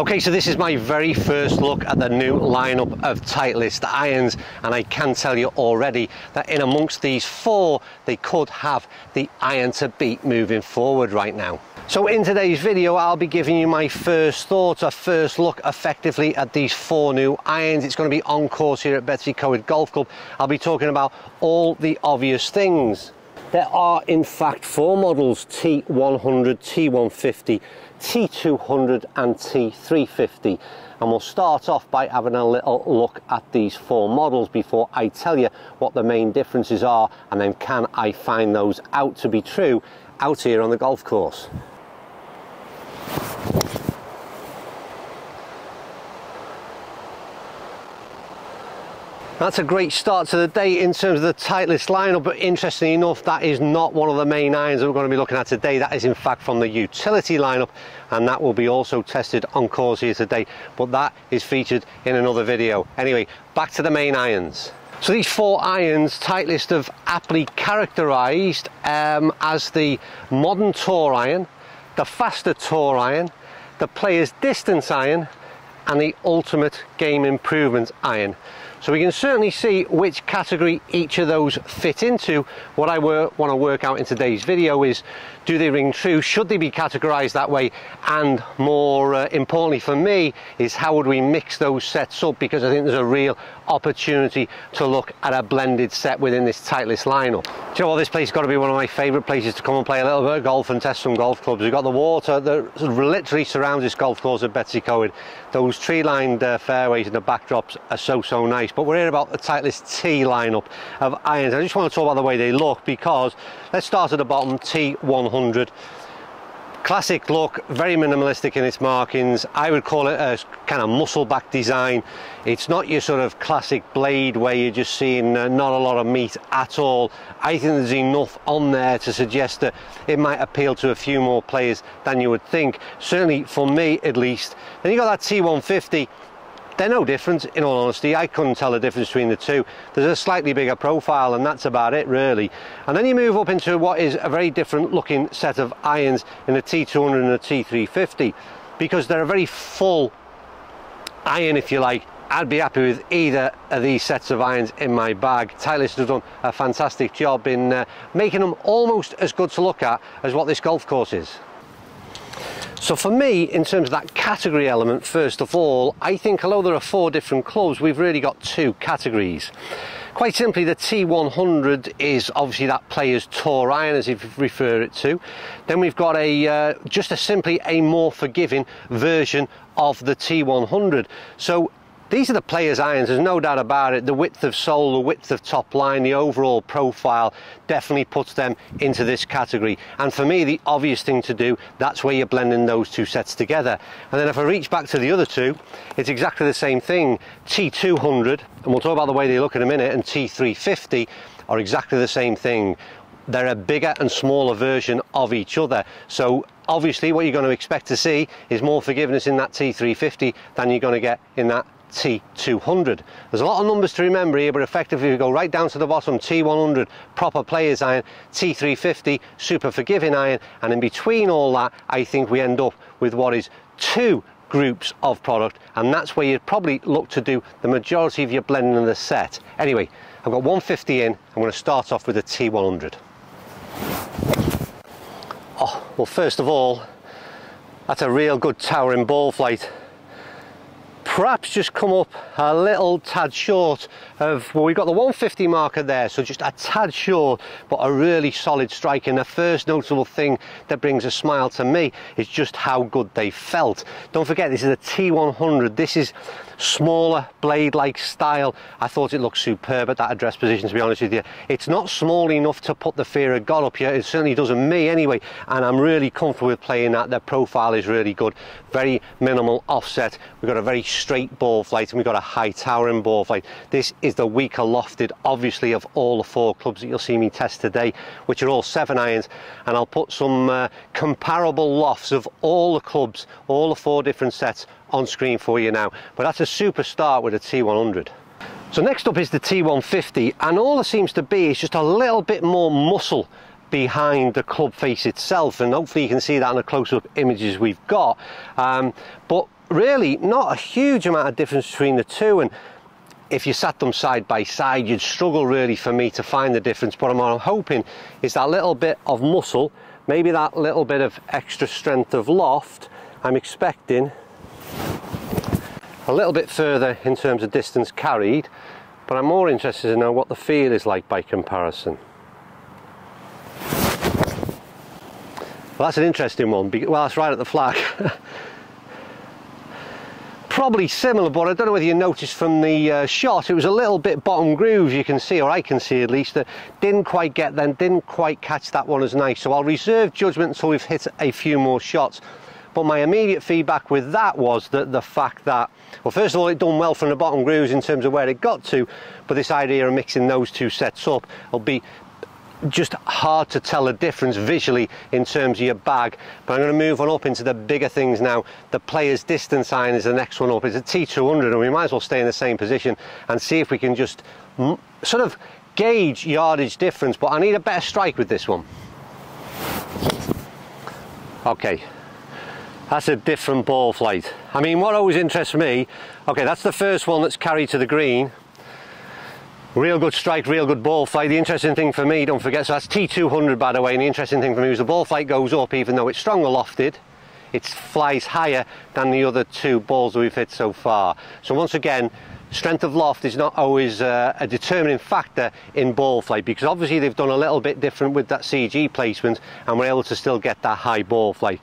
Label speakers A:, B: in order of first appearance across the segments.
A: Okay, so this is my very first look at the new lineup of Titleist irons and I can tell you already that in amongst these four they could have the iron to beat moving forward right now. So in today's video I'll be giving you my first thoughts, a first look effectively at these four new irons. It's going to be on course here at Betws-y-Coed Golf Club. I'll be talking about all the obvious things. There are in fact four models T100, T150, T200 and T350 and we'll start off by having a little look at these four models before I tell you what the main differences are and then can I find those out to be true out here on the golf course. That's a great start to the day in terms of the Titleist lineup, but interestingly enough, that is not one of the main irons that we're going to be looking at today. That is in fact from the utility lineup, and that will be also tested on course here today, but that is featured in another video. Anyway, back to the main irons. So these four irons, Titleist have aptly characterised um, as the modern tour iron, the faster tour iron, the player's distance iron, and the ultimate game improvement iron. So we can certainly see which category each of those fit into. What I want to work out in today's video is do they ring true? Should they be categorized that way? And more uh, importantly for me is how would we mix those sets up? Because I think there's a real opportunity to look at a blended set within this Titleist lineup. Do you know what? This place has got to be one of my favorite places to come and play a little bit of golf and test some golf clubs. We've got the water that literally surrounds this golf course at Betws-y-Coed. Those tree-lined uh, fairways and the backdrops are so, so nice. But we're here about the Titleist T lineup of irons. I just want to talk about the way they look because let's start at the bottom, T100 classic look very minimalistic in its markings. I would call it a kind of muscle back design. It's not your sort of classic blade where you're just seeing uh, not a lot of meat at all. I think there's enough on there to suggest that it might appeal to a few more players than you would think. Certainly for me at least. Then you got that t150 they're no different, in all honesty. I couldn't tell the difference between the two. There's a slightly bigger profile, and that's about it, really. And then you move up into what is a very different looking set of irons in the T200 and the T350, because they're a very full iron, if you like. I'd be happy with either of these sets of irons in my bag. Titleist has done a fantastic job in uh, making them almost as good to look at as what this golf course is. So for me, in terms of that category element, first of all, I think although there are four different clubs, we've really got two categories. Quite simply, the T100 is obviously that player's tour iron, as you refer it to. Then we've got a uh, just a simply a more forgiving version of the T100. So these are the players' irons, there's no doubt about it. The width of sole, the width of top line, the overall profile definitely puts them into this category. And for me, the obvious thing to do, that's where you're blending those two sets together. And then if I reach back to the other two, it's exactly the same thing. T200, and we'll talk about the way they look in a minute, and T350 are exactly the same thing they're a bigger and smaller version of each other. So obviously what you're going to expect to see is more forgiveness in that T350 than you're going to get in that T200. There's a lot of numbers to remember here, but effectively we go right down to the bottom, T100, proper players iron, T350, super forgiving iron, and in between all that, I think we end up with what is two groups of product, and that's where you'd probably look to do the majority of your blending in the set. Anyway, I've got 150 in, I'm going to start off with a T100. Oh, well first of all, that's a real good towering ball flight perhaps just come up a little tad short of well we've got the 150 marker there so just a tad short but a really solid strike. And the first notable thing that brings a smile to me is just how good they felt. Don't forget this is a T100 this is smaller blade like style. I thought it looked superb at that address position to be honest with you. It's not small enough to put the fear of God up here. It certainly doesn't me anyway and I'm really comfortable with playing that. The profile is really good. Very minimal offset. We've got a very straight ball flight and we've got a high towering ball flight. This is the weaker lofted obviously of all the four clubs that you'll see me test today which are all seven irons and I'll put some uh, comparable lofts of all the clubs all the four different sets on screen for you now. But that's a super start with a T100. So next up is the T150 and all there seems to be is just a little bit more muscle behind the club face itself and hopefully you can see that in the close-up images we've got. Um, but really not a huge amount of difference between the two and if you sat them side by side you'd struggle really for me to find the difference. But what I'm hoping is that little bit of muscle maybe that little bit of extra strength of loft I'm expecting a little bit further in terms of distance carried but I'm more interested to know what the feel is like by comparison. Well that's an interesting one well that's right at the flag probably similar but I don't know whether you noticed from the uh, shot it was a little bit bottom groove you can see or I can see at least that didn't quite get then didn't quite catch that one as nice. So I'll reserve judgment until we've hit a few more shots. But my immediate feedback with that was that the fact that well first of all it done well from the bottom grooves in terms of where it got to but this idea of mixing those two sets up will be just hard to tell the difference visually in terms of your bag. But I'm going to move on up into the bigger things now. The player's distance iron is the next one up. It's a T200 and we might as well stay in the same position and see if we can just sort of gauge yardage difference. But I need a better strike with this one. Okay. That's a different ball flight. I mean what always interests me okay that's the first one that's carried to the green Real good strike, real good ball flight. The interesting thing for me, don't forget, so that's T200 by the way, and the interesting thing for me is the ball flight goes up even though it's stronger lofted, it flies higher than the other two balls we've hit so far. So once again, strength of loft is not always uh, a determining factor in ball flight because obviously they've done a little bit different with that CG placement and we're able to still get that high ball flight.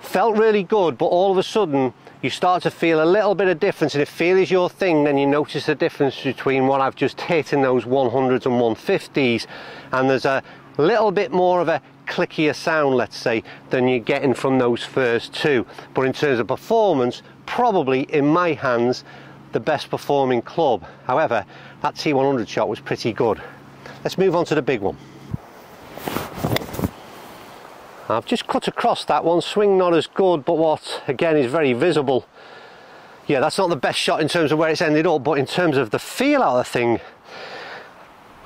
A: Felt really good, but all of a sudden you start to feel a little bit of difference and if feel is your thing then you notice the difference between what I've just hit in those 100s and 150s and there's a little bit more of a clickier sound let's say than you're getting from those first two. But in terms of performance probably in my hands the best performing club. However that T100 shot was pretty good. Let's move on to the big one I've just cut across that one, swing not as good, but what again is very visible. Yeah, that's not the best shot in terms of where it's ended up, but in terms of the feel out of the thing,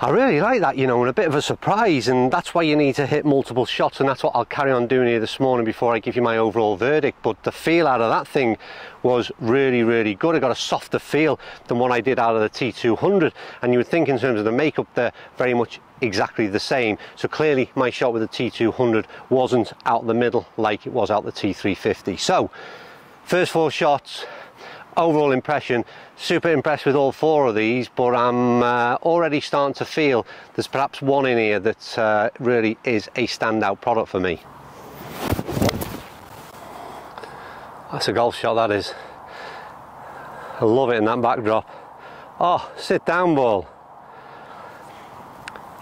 A: I really like that, you know, and a bit of a surprise, and that's why you need to hit multiple shots, and that's what I'll carry on doing here this morning before I give you my overall verdict. But the feel out of that thing was really, really good. I got a softer feel than what I did out of the T200, and you would think in terms of the makeup, they're very much exactly the same. So clearly my shot with the T200 wasn't out the middle like it was out the T350. So first four shots, overall impression, super impressed with all four of these, but I'm uh, already starting to feel there's perhaps one in here that uh, really is a standout product for me. That's a golf shot that is. I love it in that backdrop. Oh, sit down ball.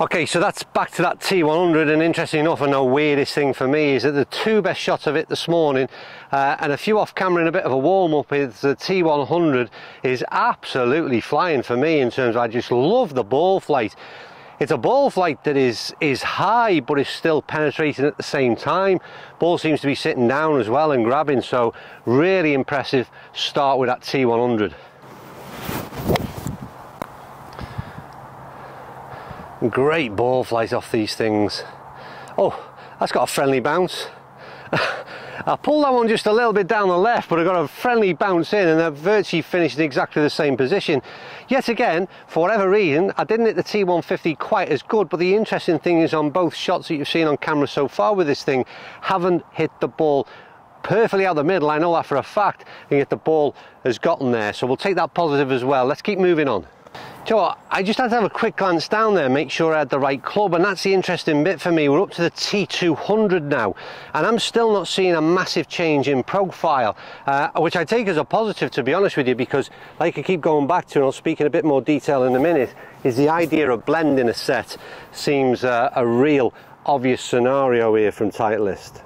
A: Okay, so that's back to that T100 and interesting enough, and the weirdest thing for me is that the two best shots of it this morning uh, and a few off camera and a bit of a warm-up is the T100 is absolutely flying for me in terms of I just love the ball flight. It's a ball flight that is, is high but is still penetrating at the same time. Ball seems to be sitting down as well and grabbing, so really impressive start with that T100. Great ball flight off these things. Oh, that's got a friendly bounce. I pulled that one just a little bit down the left, but I got a friendly bounce in and I've virtually finished in exactly the same position. Yet again, for whatever reason, I didn't hit the T150 quite as good, but the interesting thing is on both shots that you've seen on camera so far with this thing, haven't hit the ball perfectly out the middle, I know that for a fact, and yet the ball has gotten there. So we'll take that positive as well. Let's keep moving on. So I just had to have a quick glance down there, make sure I had the right club, and that's the interesting bit for me. We're up to the T200 now, and I'm still not seeing a massive change in profile, uh, which I take as a positive, to be honest with you, because like I keep going back to, and I'll speak in a bit more detail in a minute, is the idea of blending a set seems uh, a real obvious scenario here from Titleist.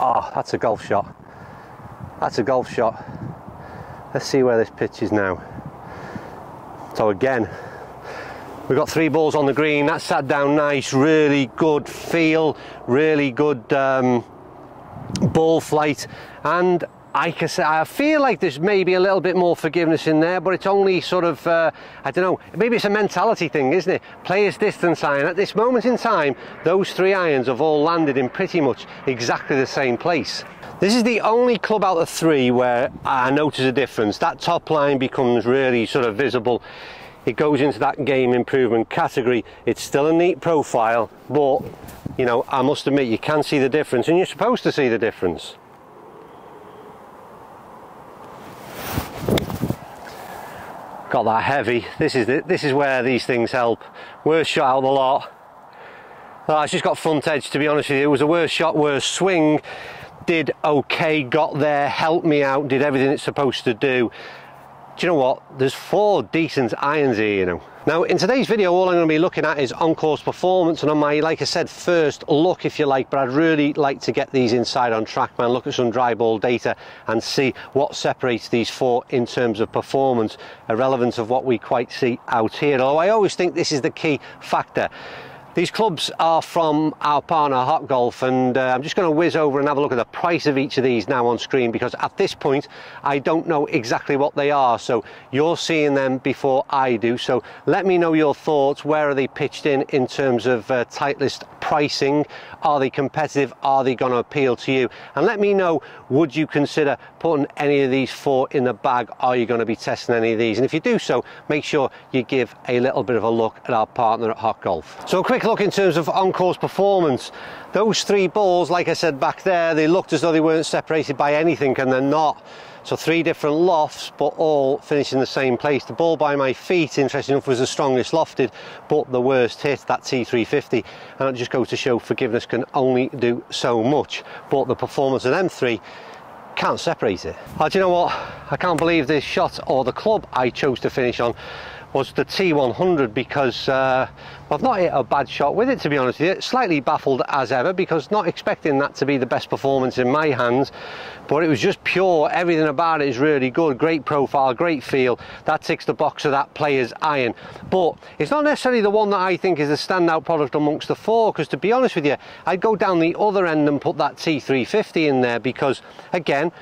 A: Oh, that's a golf shot. That's a golf shot. Let's see where this pitch is now. So again, we've got three balls on the green. That sat down nice, really good feel, really good um, ball flight. And I I feel like there's maybe a little bit more forgiveness in there, but it's only sort of uh, I don't know. Maybe it's a mentality thing, isn't it? Players distance iron. At this moment in time, those three irons have all landed in pretty much exactly the same place. This is the only club out of three where I notice a difference. That top line becomes really sort of visible. It goes into that game improvement category. It's still a neat profile, but you know, I must admit you can see the difference and you're supposed to see the difference. Got that heavy. This is the, this is where these things help. Worst shot out of the lot. Oh, it's just got front edge to be honest with you. It was a worst shot, worst swing. Did okay, got there, helped me out, did everything it's supposed to do do you know what? There's four decent irons here, you know. Now, in today's video, all I'm going to be looking at is on-course performance and on my, like I said, first look, if you like, but I'd really like to get these inside on TrackMan, look at some dry ball data and see what separates these four in terms of performance, irrelevant of what we quite see out here. Although I always think this is the key factor. These clubs are from our partner Hot Golf and uh, I'm just going to whiz over and have a look at the price of each of these now on screen because at this point I don't know exactly what they are. So you're seeing them before I do. So let me know your thoughts. Where are they pitched in in terms of uh, Titleist pricing. Are they competitive? Are they going to appeal to you? And let me know would you consider putting any of these four in the bag? Are you going to be testing any of these? And if you do so make sure you give a little bit of a look at our partner at Hot Golf. So a quick look in terms of on-course performance. Those three balls, like I said back there, they looked as though they weren't separated by anything and they're not. So three different lofts, but all finished in the same place. The ball by my feet, interesting enough, was the strongest lofted, but the worst hit, that T350. And it just goes to show forgiveness can only do so much. But the performance of them three can't separate it. Oh, do you know what? I can't believe this shot or the club I chose to finish on was the T100 because uh, I've not hit a bad shot with it to be honest with you. Slightly baffled as ever because not expecting that to be the best performance in my hands but it was just pure, everything about it is really good, great profile, great feel. That ticks the box of that player's iron. But it's not necessarily the one that I think is a standout product amongst the four because to be honest with you, I'd go down the other end and put that T350 in there because again,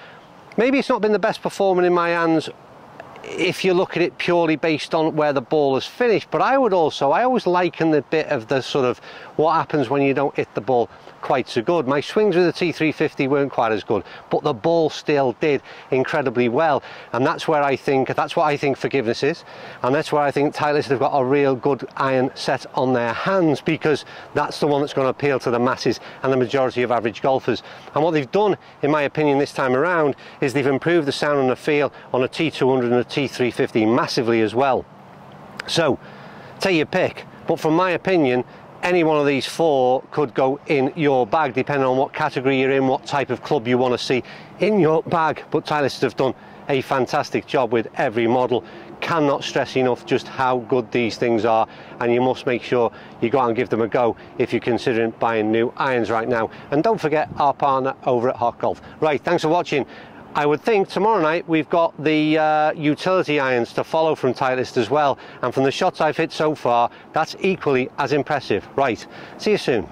A: maybe it's not been the best performing in my hands if you look at it purely based on where the ball has finished but I would also I always liken the bit of the sort of what happens when you don't hit the ball quite so good my swings with the T350 weren't quite as good but the ball still did incredibly well and that's where I think that's what I think forgiveness is and that's where I think Titleist have got a real good iron set on their hands because that's the one that's going to appeal to the masses and the majority of average golfers and what they've done in my opinion this time around is they've improved the sound and the feel on a T200 and a T350 massively as well. So, take your pick. But from my opinion, any one of these four could go in your bag depending on what category you're in, what type of club you want to see in your bag. But Titleist have done a fantastic job with every model. Cannot stress enough just how good these things are and you must make sure you go out and give them a go if you're considering buying new irons right now. And don't forget our partner over at Hot Golf. Right, thanks for watching. I would think tomorrow night we've got the uh, utility irons to follow from Titleist as well and from the shots I've hit so far that's equally as impressive. Right, see you soon.